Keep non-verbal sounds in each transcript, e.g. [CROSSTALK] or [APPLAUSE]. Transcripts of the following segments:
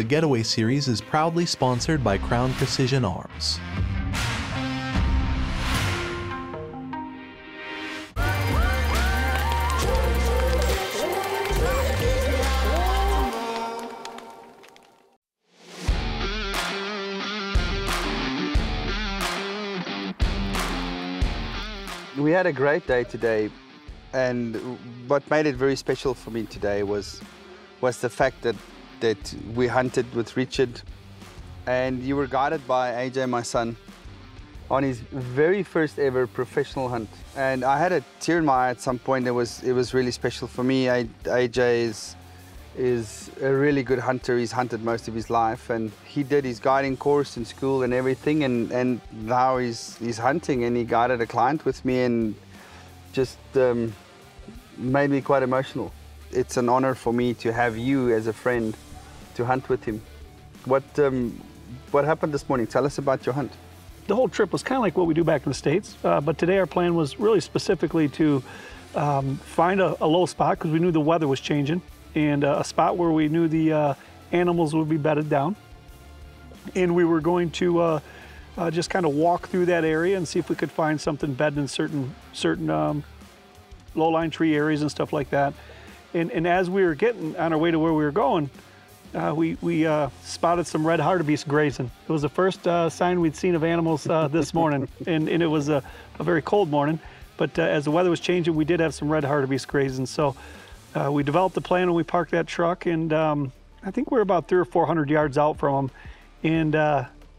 The Getaway Series is proudly sponsored by Crown Precision Arms. We had a great day today, and what made it very special for me today was was the fact that that we hunted with Richard, and you were guided by AJ, my son, on his very first ever professional hunt. And I had a tear in my eye at some point. It was it was really special for me. I, AJ is is a really good hunter. He's hunted most of his life, and he did his guiding course in school and everything. And, and now he's he's hunting, and he guided a client with me, and just um, made me quite emotional. It's an honor for me to have you as a friend to hunt with him. What um, what happened this morning? Tell us about your hunt. The whole trip was kind of like what we do back in the States, uh, but today our plan was really specifically to um, find a, a low spot because we knew the weather was changing and uh, a spot where we knew the uh, animals would be bedded down. And we were going to uh, uh, just kind of walk through that area and see if we could find something bedded in certain certain um, low-lying tree areas and stuff like that. And, and as we were getting on our way to where we were going, uh, we, we uh, spotted some red hartebeest grazing. It was the first uh, sign we'd seen of animals uh, this morning, [LAUGHS] and, and it was a, a very cold morning. But uh, as the weather was changing, we did have some red hartebeest grazing. So uh, we developed the plan and we parked that truck, and um, I think we are about three or 400 yards out from them. And,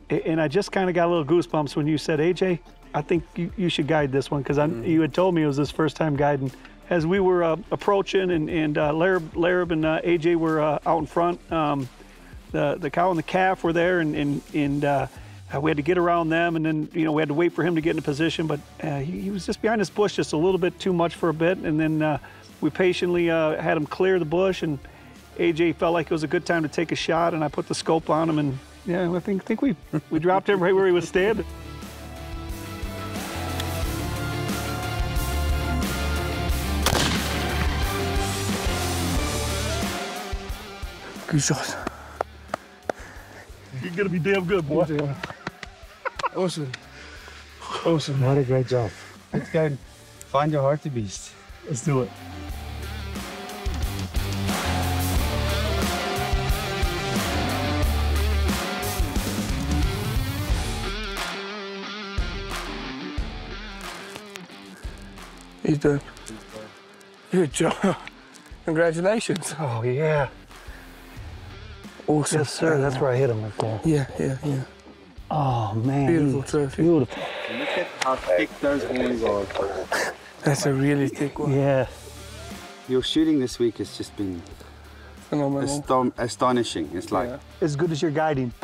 and I just kind of got a little goosebumps when you said, AJ, I think you, you should guide this one, because mm-hmm. you had told me it was his first time guiding as we were uh, approaching and, and uh, Larab, Larab and uh, AJ were uh, out in front, um, the, the cow and the calf were there and, and, and uh, we had to get around them and then, you know, we had to wait for him to get in a position, but uh, he, he, was just behind this bush just a little bit too much for a bit. And then we patiently had him clear the bush and AJ felt like it was a good time to take a shot and I put the scope on him and yeah, I think, think we, we dropped him right where he was standing. Good shot. You're gonna be damn good, boy. awesome. Awesome. What a great job. Let's go and find your hartebeest. Let's do it. He's done. Good job. [LAUGHS] Congratulations. Oh, yeah. Awesome. Yes, sir. That's where I hit him right there. Yeah, yeah, yeah. Oh, man. Beautiful trophy. Beautiful. Look at how thick those horns are. That's a really thick one. Yeah. Your shooting this week has just been Phenomenal. aston astonishing. It's like... Yeah. As good as your guiding. [LAUGHS]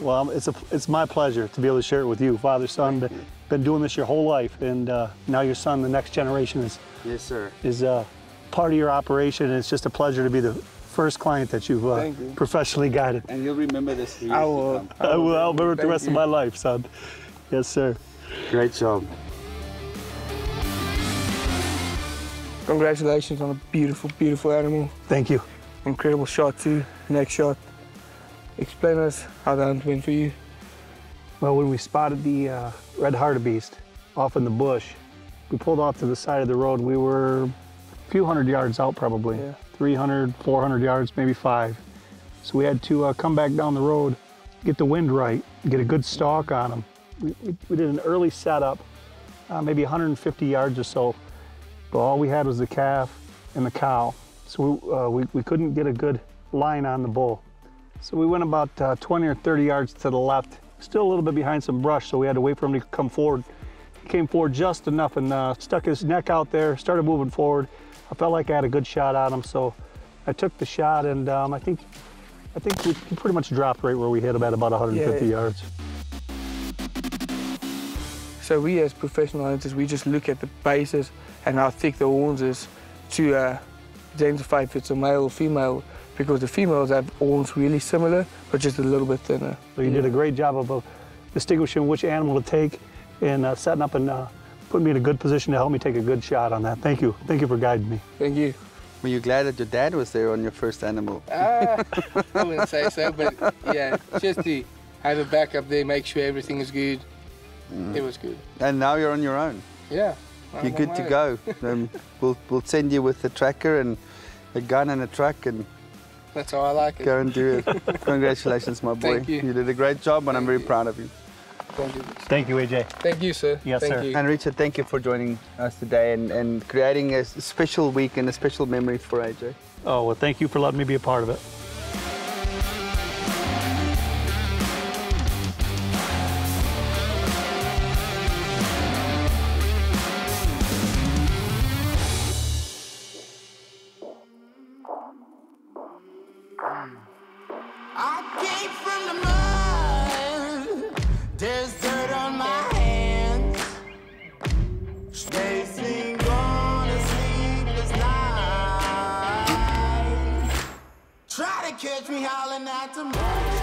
well, it's, a, it's my pleasure to be able to share it with you, father, son. Been, been doing this your whole life, and uh, now your son, the next generation, is, Yes, sir. is uh, part of your operation. And it's just a pleasure to be the first client that you've uh, you. professionally guided. And you'll remember this for years I will. I will, I'll remember it the Thank rest of my life, son. Yes, sir. Great job. Congratulations on a beautiful, beautiful animal. Thank you. Incredible shot too. Next shot. Explain us how the hunt went for you. Well, when we spotted the uh, red hartebeest off in the bush, we pulled off to the side of the road. We were a few hundred yards out probably, Yeah. 300, 400 yards, maybe five. So we had to uh, come back down the road, get the wind right, get a good stalk on them. We, we, we did an early setup, uh, maybe 150 yards or so, but all we had was the calf and the cow. So we, uh, we, we couldn't get a good line on the bull. So we went about uh, 20 or 30 yards to the left, still a little bit behind some brush, so we had to wait for him to come forward. He came forward just enough and uh, stuck his neck out there, started moving forward. I felt like I had a good shot on him, so I took the shot, and um, I think I think we pretty much dropped right where we hit him at about 150 Yeah. yards. So we as professional hunters, we just look at the bases and how thick the horns is to uh, identify if it's a male or female because the females have horns really similar, but just a little bit thinner. So you did a great job of uh, distinguishing which animal to take and uh, setting up and uh, putting me in a good position to help me take a good shot on that. Thank you. Thank you for guiding me. Thank you. Were you glad that your dad was there on your first animal? Ah, I wouldn't say so, but yeah, just to have a backup there, make sure everything is good. Mm. It was good. And now you're on your own. Yeah. You're I'm on good to go. [LAUGHS] um, we'll, we'll send you with a tracker and a gun and a truck and. That's how I like it. go and do it. [LAUGHS] Congratulations, my boy. Thank you. did a great job and I'm very you. proud of you. Thank you. Thank you, AJ. Thank you, sir. Yes, Thank sir. You. And Richard, thank you for joining us today and, and creating a special week and a special memory for AJ. Oh, well, thank you for letting me be a part of it. I came from the me howling at the moon.